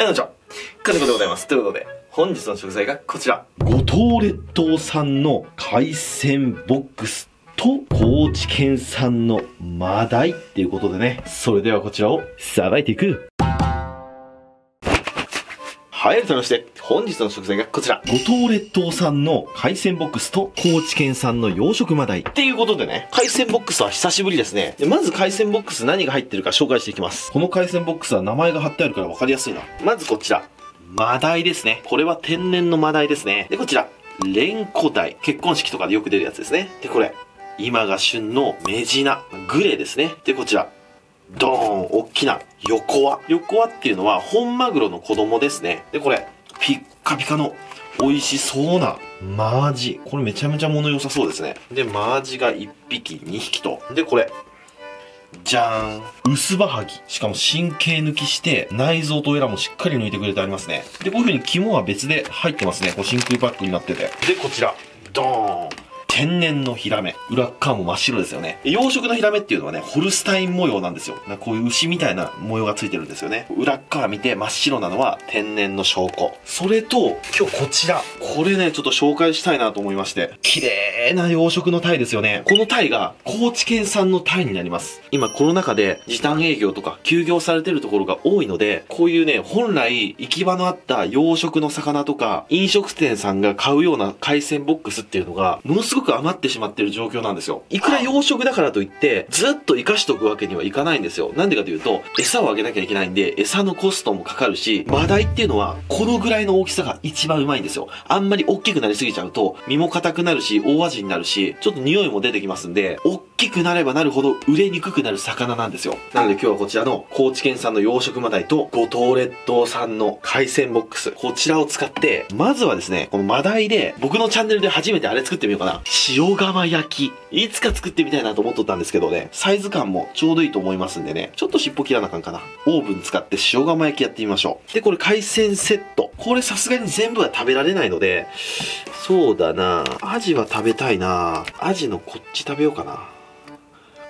はい、どうも金子でございます。ということで、本日の食材がこちら。五島列島産の海鮮ボックスと、高知県産のマダイっていうことでね、それではこちらをさばいていく。はい、改めまして、本日の食材がこちら。五島列島産の海鮮ボックスと、高知県産の養殖マダイ。っていうことでね、海鮮ボックスは久しぶりですね。でまず海鮮ボックス何が入ってるか紹介していきます。この海鮮ボックスは名前が貼ってあるから分かりやすいな。まずこちら。マダイですね。これは天然のマダイですね。で、こちら。レンコダイ。結婚式とかでよく出るやつですね。で、これ。今が旬のメジナ。グレーですね。で、こちら。ドーン、大きな横輪。横輪っていうのは本マグロの子供ですね。で、これ、ピッカピカの美味しそうなマージ。これめちゃめちゃ物良さそうですね。で、マージが1匹、2匹と。で、これ、じゃーん。薄葉はぎ。しかも神経抜きして、内臓とエラもしっかり抜いてくれてありますね。で、こういう風に肝は別で入ってますね。こう真空パックになってて。で、こちら。ドーン。天然のヒラメ。裏側も真っ白ですよね。養殖のヒラメっていうのはね、ホルスタイン模様なんですよ。なこういう牛みたいな模様がついてるんですよね。裏側見て真っ白なのは天然の証拠。それと、今日こちら。これね、ちょっと紹介したいなと思いまして。綺麗な養殖のタイですよね。このタイが高知県産のタイになります。今コロナ禍で時短営業とか休業されてるところが多いので、こういうね、本来行き場のあった養殖の魚とか、飲食店さんが買うような海鮮ボックスっていうのが、ものすごく余ってしまってる状況なんですよ。いくら養殖だからといって、ずっと生かしとくわけにはいかないんですよ。なんでかというと、餌をあげなきゃいけないんで、餌のコストもかかるし、マダイっていうのは、このぐらいの大きさが一番うまいんですよ。あんまり大きくなりすぎちゃうと、身も硬くなるし、大味になるし、ちょっと匂いも出てきますんで、大きくなればなるほど売れにくくなる魚なんですよ。なので今日はこちらの高知県産の養殖マダイと五島列島産の海鮮ボックス、こちらを使って、まずはですね、このマダイで、僕のチャンネルで初めてあれ作ってみようかな。塩釜焼き。いつか作ってみたいなと思っとったんですけどね、サイズ感もちょうどいいと思いますんでね、ちょっと尻尾切らなあかんかな。オーブン使って塩釜焼きやってみましょう。で、これ海鮮セット。これさすがに全部は食べられないので、そうだなアジは食べたいなアジのこっち食べようかな。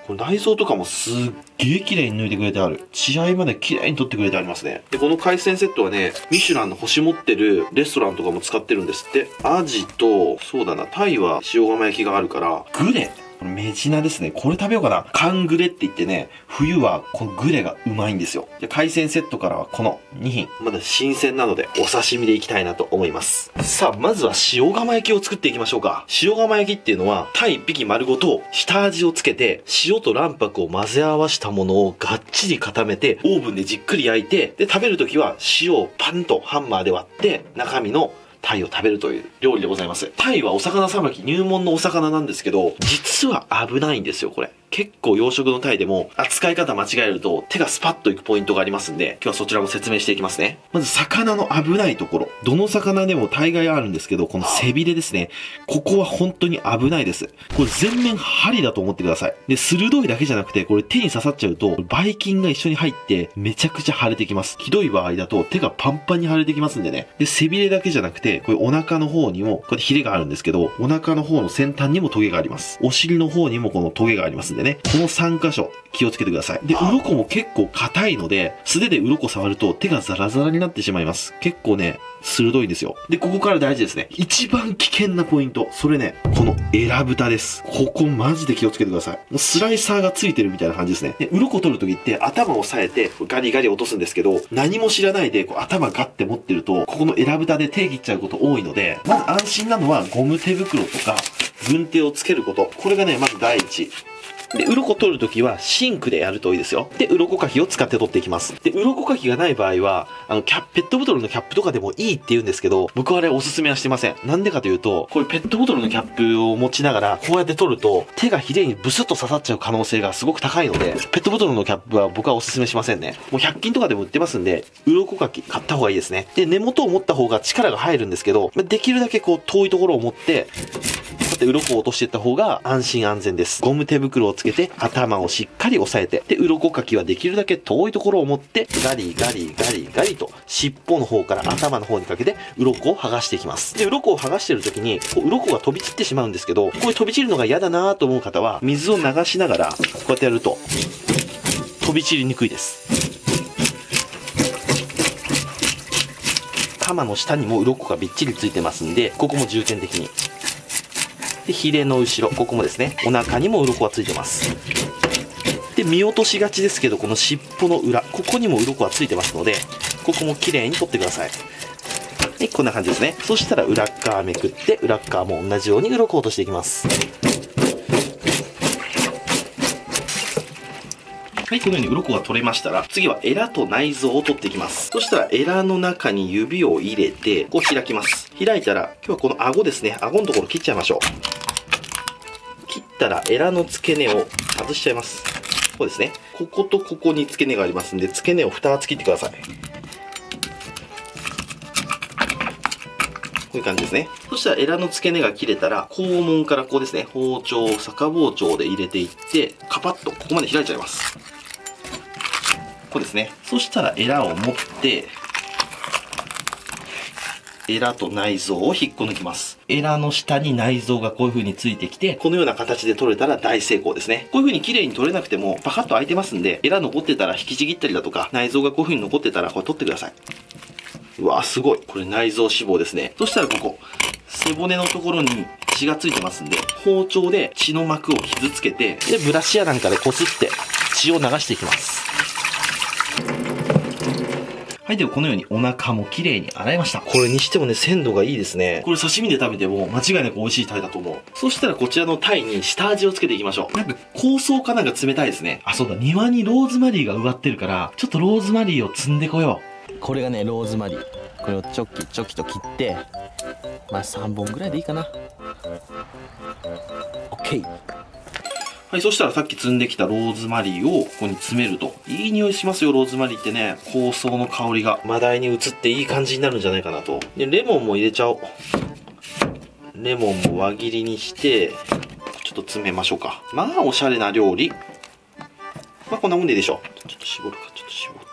これ内臓とかもすっげえ綺麗に抜いてくれてある。血合いまで綺麗に取ってくれてありますね。で、この海鮮セットはね、ミシュランの星持ってるレストランとかも使ってるんですって。アジと、そうだな、タイは塩釜焼きがあるから、グレメジナですね。これ食べようかな。カングレって言ってね、冬はこのグレがうまいんですよ。で、海鮮セットからはこの2品。まだ新鮮なので、お刺身でいきたいなと思います。さあ、まずは塩釜焼きを作っていきましょうか。塩釜焼きっていうのは、タイ1匹丸ごと下味をつけて、塩と卵白を混ぜ合わしたものをがっちり固めて、オーブンでじっくり焼いて、で、食べるときは塩をパンとハンマーで割って、中身のタイを食べるという料理でございます。タイはお魚さばき入門のお魚なんですけど、実は危ないんですよ、これ。結構養殖のタイでも扱い方間違えると手がスパッといくポイントがありますんで、今日はそちらも説明していきますね。まず魚の危ないところ。どの魚でも大概あるんですけど、この背びれですね。ここは本当に危ないです。これ全面針だと思ってください。で、鋭いだけじゃなくて、これ手に刺さっちゃうと、ばい菌が一緒に入ってめちゃくちゃ腫れてきます。ひどい場合だと手がパンパンに腫れてきますんでね。で、背びれだけじゃなくて、これお腹の方にも、これヒレがあるんですけど、お腹の方の先端にもトゲがあります。お尻の方にもこのトゲがありますでね。この3箇所気をつけてください。で、鱗も結構硬いので、素手で鱗触ると手がザラザラになってしまいます。結構ね、鋭いですよ。で、ここから大事ですね。一番危険なポイント。それね、このエラ蓋です。ここマジで気をつけてください。もうスライサーがついてるみたいな感じですね。で、鱗取るときって頭を押さえてガリガリ落とすんですけど、何も知らないでこう頭ガッて持ってると、ここのエラ蓋で手切っちゃうこと多いので、まず安心なのはゴム手袋とか、軍手をつけること。これがね、まず第一。で、鱗取るときはシンクでやるといいですよ。で、鱗かきを使って取っていきます。で、鱗かきがない場合は、あの、キャ、ペットボトルのキャップとかでもいいって言うんですけど、僕はあれおすすめはしてません。なんでかというと、こういうペットボトルのキャップを持ちながら、こうやって取ると、手がヒレにブスッと刺さっちゃう可能性がすごく高いので、ペットボトルのキャップは僕はおすすめしませんね。もう100均とかでも売ってますんで、鱗かき買った方がいいですね。で、根元を持った方が力が入るんですけど、できるだけこう遠いところを持って、こうやって鱗を落としていった方が安心安全です。ゴム手袋をつけて頭をしっかり押さえて、で、鱗かきはできるだけ遠いところを持って、ガリガリガリガリと尻尾の方から頭の方にかけて鱗を剥がしていきます。で、鱗を剥がしてる時に、こう鱗が飛び散ってしまうんですけど、こういう飛び散るのが嫌だなと思う方は、水を流しながら、こうやってやると、飛び散りにくいです。浜の下にも鱗がびっちりついてますんでここも重点的にでヒレの後ろここもですねお腹にも鱗はついてます。で見落としがちですけどこの尻尾の裏ここにも鱗はついてますのでここも綺麗に取ってください。でこんな感じですね。そしたら裏側めくって裏側も同じように鱗を落としていきます。はい、このように鱗が取れましたら、次はエラと内臓を取っていきます。そしたら、エラの中に指を入れて、こう開きます。開いたら、今日はこの顎ですね。顎のところ切っちゃいましょう。切ったら、エラの付け根を外しちゃいます。こうですね。こことここに付け根がありますんで、付け根を2つ切ってください。こういう感じですね。そしたらエラの付け根が切れたら、肛門からこうですね、包丁、逆包丁で入れていって、カパッとここまで開いちゃいます。こうですね。そしたらエラを持って、エラと内臓を引っこ抜きます。エラの下に内臓がこういう風についてきて、このような形で取れたら大成功ですね。こういう風に綺麗に取れなくても、パカッと開いてますんで、エラ残ってたら引きちぎったりだとか、内臓がこういう風に残ってたら、これ取ってください。うわすごい。これ内臓脂肪ですね。そしたらここ、背骨のところに血がついてますんで、包丁で血の膜を傷つけて、で、ブラシやなんかでこすって血を流していきます。はい、ではこのようにお腹も綺麗に洗いました。これにしてもね、鮮度がいいですね。これ刺身で食べても間違いなく美味しいタイだと思う。そしたらこちらのタイに下味をつけていきましょう。なんか香草かなんか冷たいですね。あ、そうだ、庭にローズマリーが植わってるから、ちょっとローズマリーを摘んでこよう。これがね、ローズマリー。これをチョキチョキと切って、まあ3本ぐらいでいいかな。OK。はい、そしたらさっき摘んできたローズマリーをここに詰めると。いい匂いしますよ、ローズマリーってね。香草の香りがマダイに移っていい感じになるんじゃないかなと。で、レモンも入れちゃおう。レモンも輪切りにして、ちょっと詰めましょうか。まあ、おしゃれな料理。まあ、こんなもんでいいでしょう。ちょっと絞るか、ちょっと絞る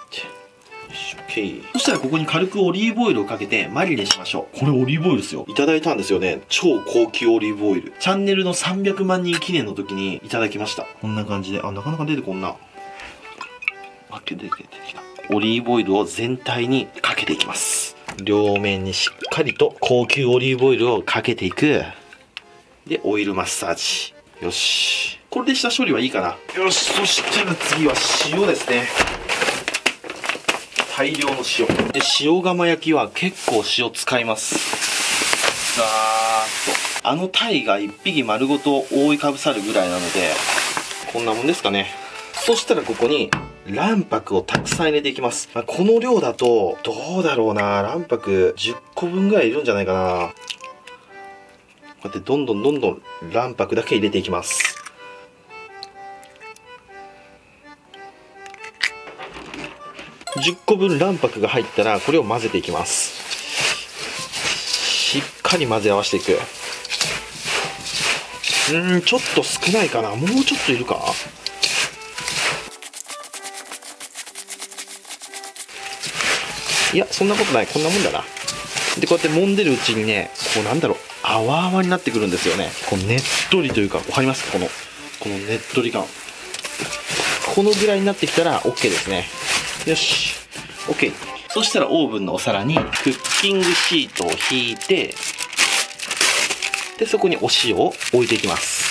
て。そしたらここに軽くオリーブオイルをかけてマリネしましょう。これオリーブオイルですよ。いただいたんですよね。超高級オリーブオイル。チャンネルの300万人記念の時にいただきました。こんな感じで。あ、なかなか出てこんな。あ、出て出てきた。オリーブオイルを全体にかけていきます。両面にしっかりと高級オリーブオイルをかけていく。で、オイルマッサージ。よし。これで下処理はいいかな。よし、そしたら次は塩ですね。大量の塩。で塩釜焼きは結構塩使います。ザーッと。あの鯛が1匹丸ごと覆いかぶさるぐらいなのでこんなもんですかね。そしたらここに卵白をたくさん入れていきます。まあ、この量だと、どうだろうな。卵白10個分ぐらいいるんじゃないかな。こうやってどんどんどんどん卵白だけ入れていきます。10個分卵白が入ったらこれを混ぜていきます。しっかり混ぜ合わせていく。うんちょっと少ないかな。もうちょっといるか。いやそんなことない。こんなもんだな。でこうやって揉んでるうちにねこうなんだろう。泡泡になってくるんですよね。このねっとりというか分かります？かこのこのねっとり感。このぐらいになってきたら OK ですね。よし。OK そしたらオーブンのお皿にクッキングシートを引いてでそこにお塩を置いていきます。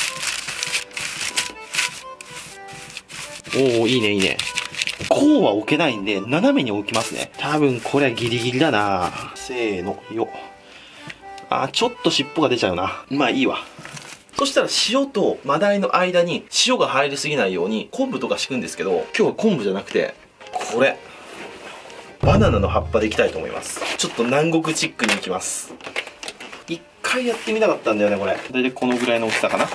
おおいいねいいね。こうは置けないんで斜めに置きますね。多分これはギリギリだな。せーのよ。あちょっと尻尾が出ちゃうな。まあいいわ。そしたら塩とマダイの間に塩が入りすぎないように昆布とか敷くんですけど今日は昆布じゃなくてこれバナナの葉っぱでいきたいと思います。ちょっと南国チックにいきます。一回やってみたかったんだよねこれ。大体このぐらいの大きさかな。よ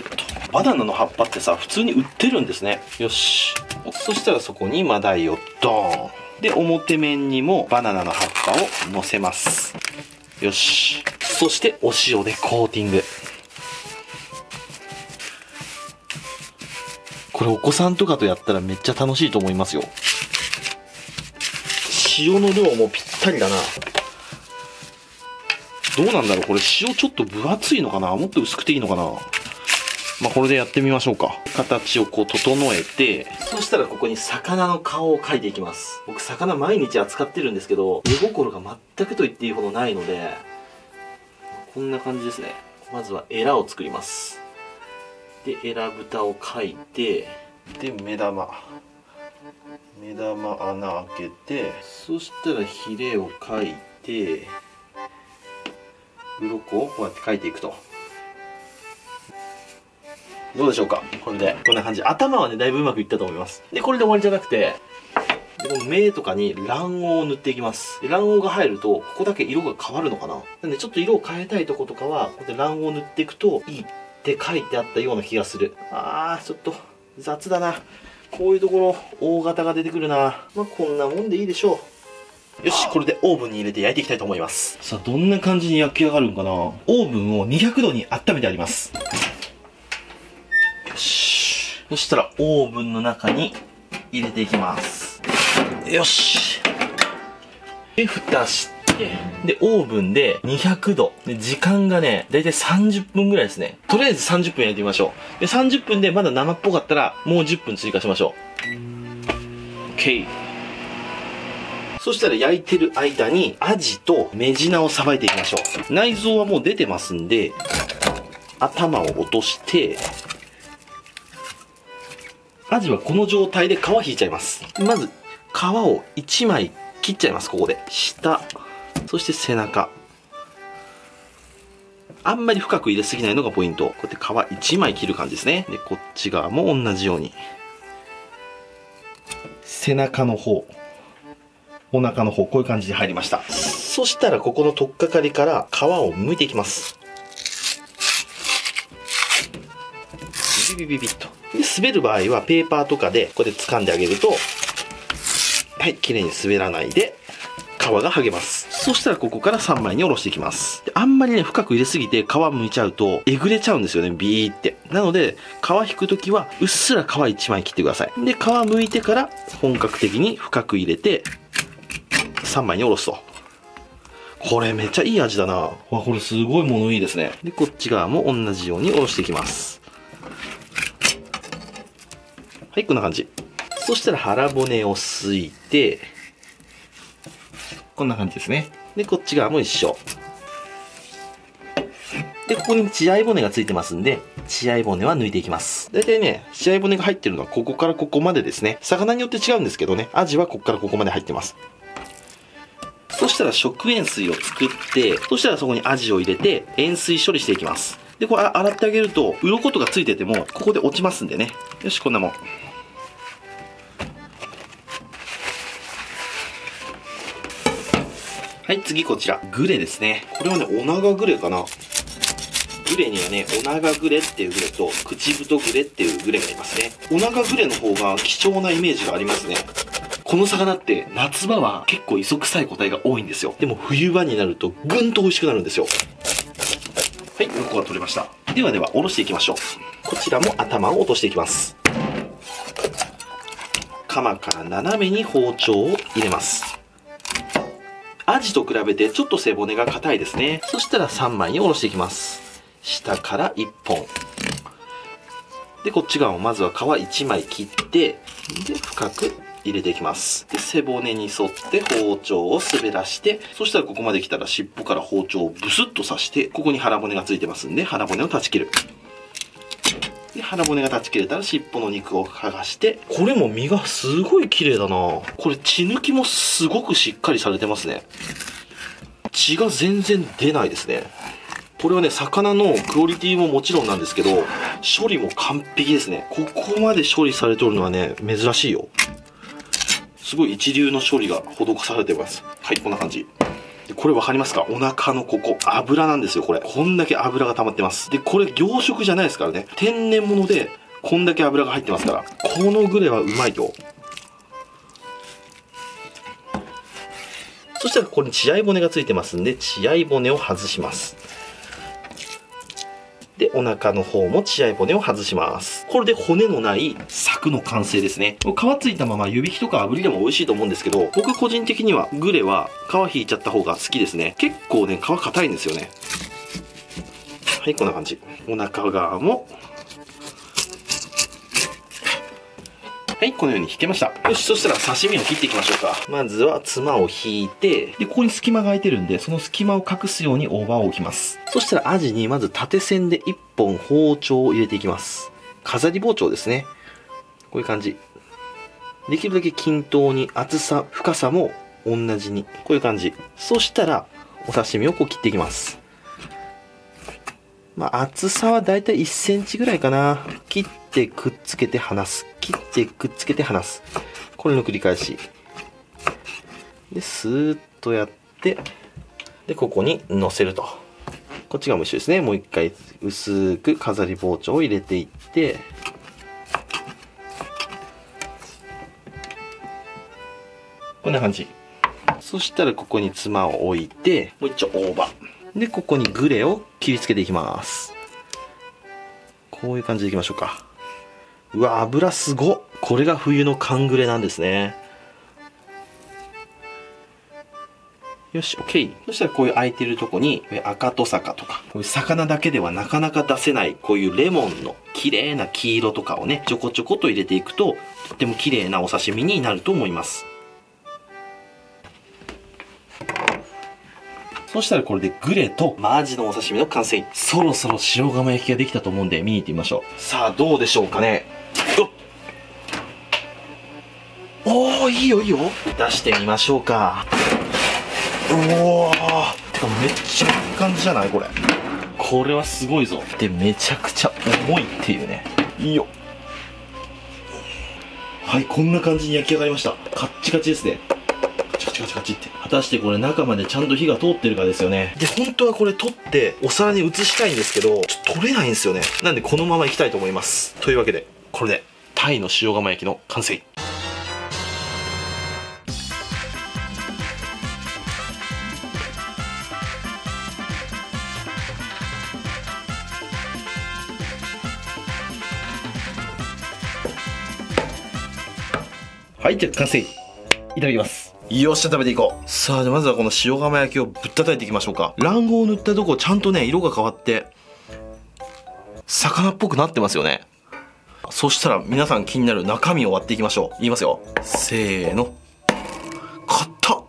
っと。バナナの葉っぱってさ普通に売ってるんですね。よし。そしたらそこにマダイをドーン。で表面にもバナナの葉っぱをのせます。よし。そしてお塩でコーティング。これお子さんとかとやったらめっちゃ楽しいと思いますよ塩の量もぴったりだなどうなんだろうこれ塩ちょっと分厚いのかな？もっと薄くていいのかな？まあ、これでやってみましょうか。形をこう整えて、そしたらここに魚の顔を描いていきます。僕、魚毎日扱ってるんですけど、絵心が全くと言っていいほどないので、こんな感じですね。まずはエラを作ります。で、エラ蓋を描いて、で、目玉。目玉穴開けて、そしたらヒレを描いて、鱗をこうやって描いていくと。どうでしょうか？これで。こんな感じ。頭はね、だいぶうまくいったと思います。で、これで終わりじゃなくて、この目とかに卵黄を塗っていきます。卵黄が入ると、ここだけ色が変わるのかな？なんでちょっと色を変えたいとことかは、こうやって卵黄を塗っていくといいって書いてあったような気がする。あー、ちょっと雑だな。こういうところ、大型が出てくるな。まあ、こんなもんでいいでしょう。よし、これでオーブンに入れて焼いていきたいと思います。さあ、どんな感じに焼き上がるんかな？オーブンを200度に温めてあります。よし。そしたらオーブンの中に入れていきます。よし。で、蓋して、で、オーブンで200度。で、時間がね、だいたい30分ぐらいですね。とりあえず30分焼いてみましょう。で、30分でまだ生っぽかったら、もう10分追加しましょう。OK。そしたら焼いてる間に、アジとメジナをさばいていきましょう。内臓はもう出てますんで、頭を落として、アジはこの状態で皮引いちゃいます。まず、皮を1枚切っちゃいます、ここで。下、そして背中。あんまり深く入れすぎないのがポイント。こうやって皮1枚切る感じですね。で、こっち側も同じように。背中の方、お腹の方、こういう感じで入りました。そしたら、ここの取っかかりから皮を剥いていきます。ビビビビッと。で、滑る場合はペーパーとかでこうやって掴んであげると、はい、綺麗に滑らないで、皮が剥げます。そしたらここから3枚におろしていきます。あんまりね、深く入れすぎて皮剥いちゃうと、えぐれちゃうんですよね、ビーって。なので、皮引くときは、うっすら皮1枚切ってください。で、皮剥いてから、本格的に深く入れて、3枚におろすと。これめっちゃいい味だな。わ、これすごい物いいですね。で、こっち側も同じようにおろしていきます。はい、こんな感じ。そしたら腹骨をすいて、こんな感じですね。で、こっち側も一緒。で、ここに血合い骨がついてますんで、血合い骨は抜いていきます。だいたいね、血合い骨が入ってるのはここからここまでですね。魚によって違うんですけどね、アジはここからここまで入ってます。そしたら食塩水を作って、そしたらそこにアジを入れて、塩水処理していきます。で、これ洗ってあげると、鱗とかついてても、ここで落ちますんでね。よし、こんなもん。はい、次こちら。グレですね。これはね、オナガグレかな。グレにはね、オナガグレっていうグレと、口太グレっていうグレがいますね。オナガグレの方が貴重なイメージがありますね。この魚って夏場は結構磯臭い個体が多いんですよ。でも冬場になるとぐんと美味しくなるんですよ。はい、鱗が取れました。ではでは、おろしていきましょう。こちらも頭を落としていきます。鎌から斜めに包丁を入れます。アジと比べてちょっと背骨が硬いですね。そしたら3枚におろしていきます。下から1本。で、こっち側もまずは皮1枚切って、で、深く入れていきます。で、背骨に沿って包丁を滑らして、そしたらここまで来たら尻尾から包丁をブスッと刺して、ここに腹骨がついてますんで、腹骨を断ち切る。で、腹骨が断ち切れたら尻尾の肉を剥がして、これも身がすごい綺麗だなこれ血抜きもすごくしっかりされてますね。血が全然出ないですね。これはね、魚のクオリティももちろんなんですけど、処理も完璧ですね。ここまで処理されておるのはね、珍しいよ。すごい一流の処理が施されてます。はい、こんな感じ。これ分かりますか？お腹のここ、油なんですよ、これ。こんだけ油が溜まってます。で、これ養殖じゃないですからね。天然物で、こんだけ油が入ってますから。このグレはうまいと。そしたらここに血合い骨がついてますんで、血合い骨を外します。で、お腹の方も血合い骨を外します。これで骨のない柵の完成ですね。皮ついたまま湯引きとか炙りでも美味しいと思うんですけど、僕個人的にはグレは皮引いちゃった方が好きですね。結構ね、皮硬いんですよね。はい、こんな感じ。お腹側もはい、このように引けました。よし、そしたら刺身を切っていきましょうか。まずは、つまを引いて、で、ここに隙間が空いてるんで、その隙間を隠すように大葉を置きます。そしたら、アジにまず縦線で1本包丁を入れていきます。飾り包丁ですね。こういう感じ。できるだけ均等に厚さ、深さも同じに。こういう感じ。そしたら、お刺身をこう切っていきます。まあ、厚さはだいたい1センチぐらいかな。切ってくっつけて離す。切ってくっつけて離す。これの繰り返し。で、スーッとやって、で、ここに乗せると。こっちが無臭ですね。もう一回薄く飾り包丁を入れていって、こんな感じ。そしたらここにつまを置いて、もう一丁大葉。で、ここにグレを切り付けていきます。こういう感じでいきましょうか。うわ、油すごこれが冬の寒グレなんですね。よし、OK。そしたらこういう空いてるとこに、赤と坂とか、こういう魚だけではなかなか出せない、こういうレモンの綺麗な黄色とかをね、ちょこちょこと入れていくと、とっても綺麗なお刺身になると思います。そしたらこれでグレとマジのお刺身の完成。そろそろ塩釜焼きができたと思うんで見に行ってみましょう。さあ、どうでしょうかね。おおいいよいいよ。出してみましょうか。おおてかめっちゃいい感じじゃないこれ。これはすごいぞ。で、めちゃくちゃ重いっていうね。いいよ。はい、こんな感じに焼き上がりました。カッチカチですね。チカチカチって。果たしてこれ中までちゃんと火が通ってるかですよね。で、本当はこれ取ってお皿に移したいんですけど、ちょっと取れないんですよね。なんでこのままいきたいと思います。というわけで、これでタイの塩釜焼きの完成。はい、じゃあ完成。いただきます。よっしゃ、食べていこう。さあ、じゃあまずはこの塩釜焼きをぶったたいていきましょうか。卵黄を塗ったとこ、ちゃんとね、色が変わって、魚っぽくなってますよね。そしたら、皆さん気になる中身を割っていきましょう。言いますよ。せーの。硬っ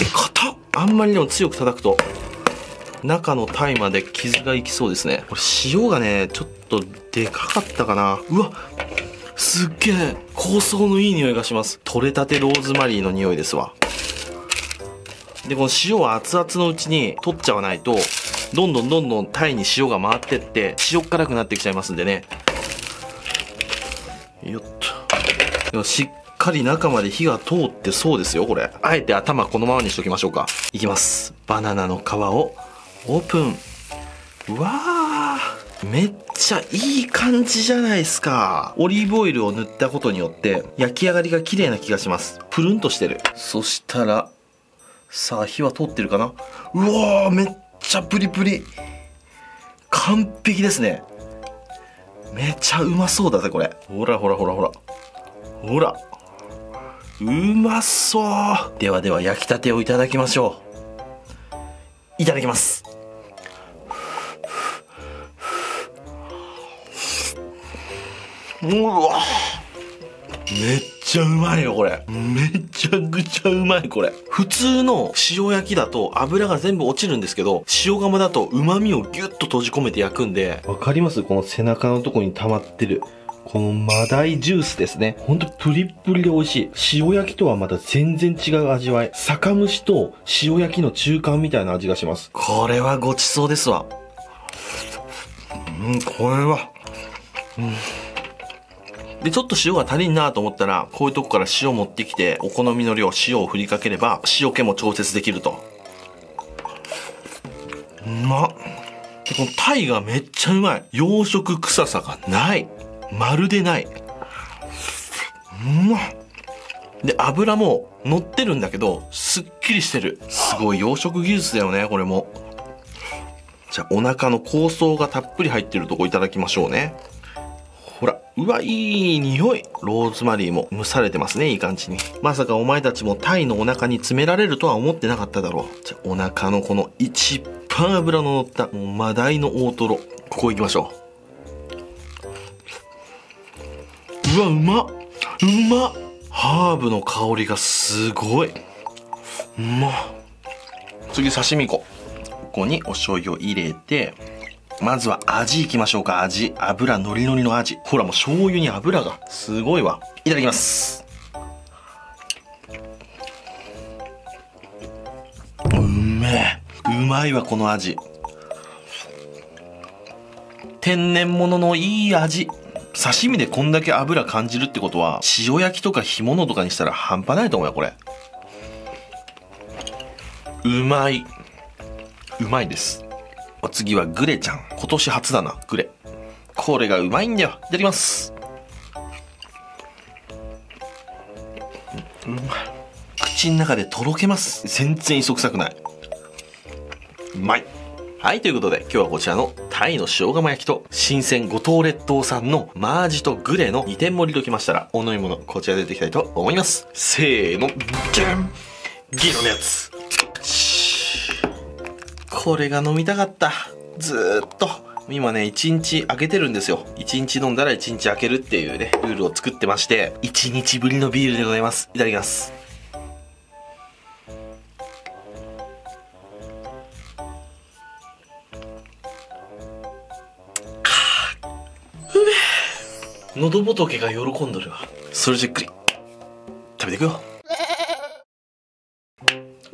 え、硬っあんまりでも強く叩くと、中のタイまで傷がいきそうですね。これ塩がね、ちょっとでかかったかな。うわっすっげえ香草のいい匂いがします。取れたてローズマリーの匂いですわ。でこの塩は熱々のうちに取っちゃわないとどんどんどんどんタイに塩が回ってって塩辛くなってきちゃいますんでね。よっと。でもしっかり中まで火が通ってそうですよこれ。あえて頭このままにしときましょうか。いきます。バナナの皮をオープン。うわーめっちゃいい感じじゃないですか。オリーブオイルを塗ったことによって焼き上がりが綺麗な気がします。プルンとしてる。そしたら、さあ火は通ってるかなうわーめっちゃプリプリ。完璧ですね。めちゃうまそうだぜこれ。ほらほらほらほら。ほら。うまそうではでは焼きたてをいただきましょう。いただきます。うわめっちゃうまいよこれめちゃくちゃうまいこれ普通の塩焼きだと油が全部落ちるんですけど塩釜だと旨味をギュッと閉じ込めて焼くんでわかります？この背中のとこに溜まってるこのマダイジュースですね。ほんとプリップリで美味しい。塩焼きとはまた全然違う味わい。酒蒸しと塩焼きの中間みたいな味がします。これはごちそうですわ。うん、これは。うんで、ちょっと塩が足りんなと思ったら、こういうとこから塩持ってきて、お好みの量塩を振りかければ、塩気も調節できると。うまっ。このタイがめっちゃうまい。洋食臭さがない。まるでない。うまっ。で、油も乗ってるんだけど、すっきりしてる。すごい洋食技術だよね、これも。じゃあ、お腹の香草がたっぷり入ってるとこいただきましょうね。うわ、いい匂い。ローズマリーも蒸されてますね、いい感じに。まさかお前たちもタイのお腹に詰められるとは思ってなかっただろう。じゃお腹のこの一番脂の乗った、もうマダイの大トロ。ここ行きましょうわ、うまっうまっハーブの香りがすごい。うまっ次刺身粉。ここにお醤油を入れて、まずは味いきましょうか、味。油ノリノリの味。ほらもう醤油に油が。すごいわ。いただきます。うめえ。うまいわ、この味。天然物のいい味。刺身でこんだけ油感じるってことは、塩焼きとか干物とかにしたら半端ないと思うよ、これ。うまい。うまいです。お次はグレちゃん。今年初だな、グレ。これがうまいんだよ。いただきます。うまい。口の中でとろけます。全然磯臭くない。うまい。はい、ということで今日はこちらのタイの塩釜焼きと新鮮五島列島産のマージとグレの2点盛りときましたらお飲み物こちらで出ていきたいと思います。せーの、じゃんギロのやつ。これが飲みたかった。ずーっと。今ね、1日開けてるんですよ。1日飲んだら1日開けるっていうね、ルールを作ってまして、1日ぶりのビールでございます。いただきます。喉仏が喜んどるわ。それじっくり、食べていくよ。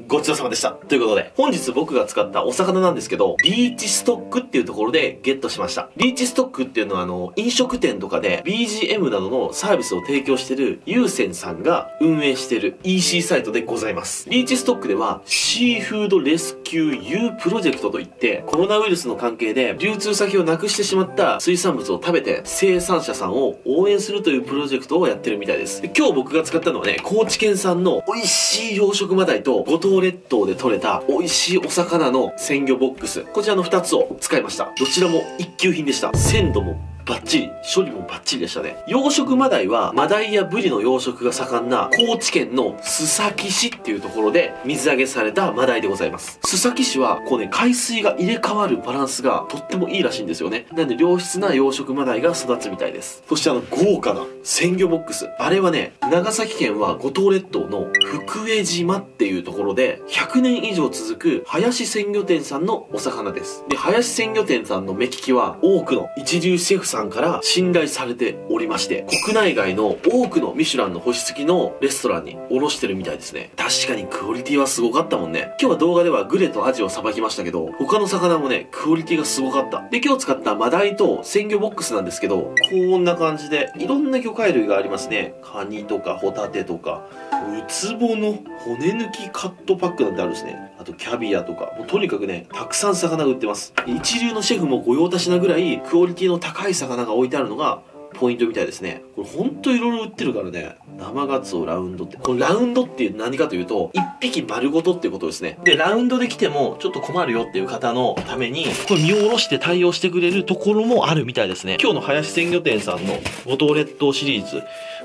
ごちそうさまでした。ということで、本日僕が使ったお魚なんですけど、リーチストックっていうところでゲットしました。リーチストックっていうのはあの、飲食店とかで BGM などのサービスを提供してるユーセンさんが運営してる EC サイトでございます。リーチストックでは、シーフードレスキュー U プロジェクトといって、コロナウイルスの関係で流通先をなくしてしまった水産物を食べて生産者さんを応援するというプロジェクトをやってるみたいです。で今日僕が使ったのはね、高知県産の美味しい養殖マダイと五島列島で取れた美味しいお魚の鮮魚ボックス。こちらの2つを使いました。どちらも一級品でした。鮮度もバッチリ。処理もバッチリでしたね。養殖マダイは、マダイやブリの養殖が盛んな高知県の須崎市っていうところで水揚げされたマダイでございます。須崎市は、こうね、海水が入れ替わるバランスがとってもいいらしいんですよね。なんで良質な養殖マダイが育つみたいです。そしてあの、豪華な鮮魚ボックス。あれはね、長崎県は五島列島の福江島っていうところで、100年以上続く林鮮魚店さんのお魚です。で、林鮮魚店さんの目利きは、多くの一流シェフさんから信頼されておりまして、国内外の多くのミシュランの星付きのレストランに卸してるみたいですね。確かにクオリティはすごかったもんね。今日は動画ではグレとアジをさばきましたけど、他の魚もね、クオリティがすごかった。で、今日使ったマダイと鮮魚ボックスなんですけど、こんな感じで、いろんな魚介類がありますね。カニとかホタテとか、ウツボの骨抜きカットパックなんてあるんですね。あとキャビアとか、もうとにかくね、たくさん魚売ってます。一流のシェフも御用達なぐらい、クオリティの高い魚が置いてあるのが、ポイントみたいですね。これほんといろいろ売ってるからね。生ガツオラウンドって。このラウンドっていう何かというと、一匹丸ごとっていうことですね。で、ラウンドで来てもちょっと困るよっていう方のために、これ見下ろして対応してくれるところもあるみたいですね。今日の林鮮魚店さんの五島列島シリーズ、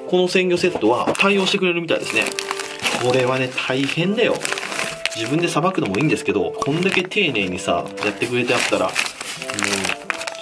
この鮮魚セットは対応してくれるみたいですね。これはね、大変だよ。自分でさばくのもいいんですけど、こんだけ丁寧にさ、やってくれてあったら、もう、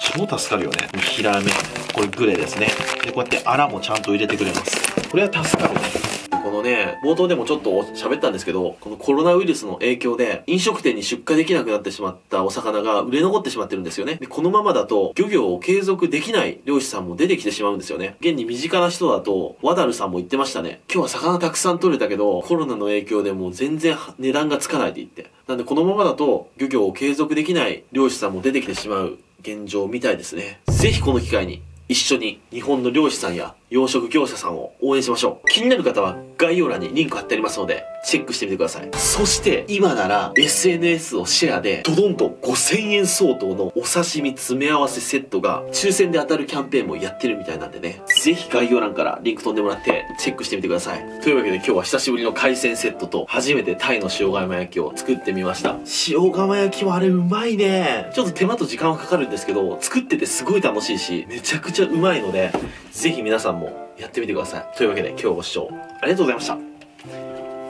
超助かるよね。ヒラメ。これグレですね。で、こうやってアラもちゃんと入れてくれます。これは助かるね。このね、冒頭でもちょっと喋ったんですけど、このコロナウイルスの影響で飲食店に出荷できなくなってしまったお魚が売れ残ってしまってるんですよね。で、このままだと漁業を継続できない漁師さんも出てきてしまうんですよね。現に身近な人だと、ワダルさんも言ってましたね。今日は魚たくさん取れたけど、コロナの影響でもう全然値段がつかないって言って。なんでこのままだと漁業を継続できない漁師さんも出てきてしまう現状みたいですね。ぜひこの機会に一緒に日本の漁師さんや養殖業者さんを応援しましょう。気になる方は概要欄にリンク貼ってありますので、チェックしてみてください。そして、今なら SNS をシェアで、ドドンと5000円相当のお刺身詰め合わせセットが抽選で当たるキャンペーンもやってるみたいなんでね、ぜひ概要欄からリンク飛んでもらってチェックしてみてください。というわけで今日は久しぶりの海鮮セットと初めてタイの塩釜焼きを作ってみました。塩釜焼きはあれうまいね。ちょっと手間と時間はかかるんですけど、作っててすごい楽しいし、めちゃくちゃうまいので、ぜひ皆さんもやってみてください。というわけで今日ご視聴ありがとうございました。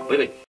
バイバイ。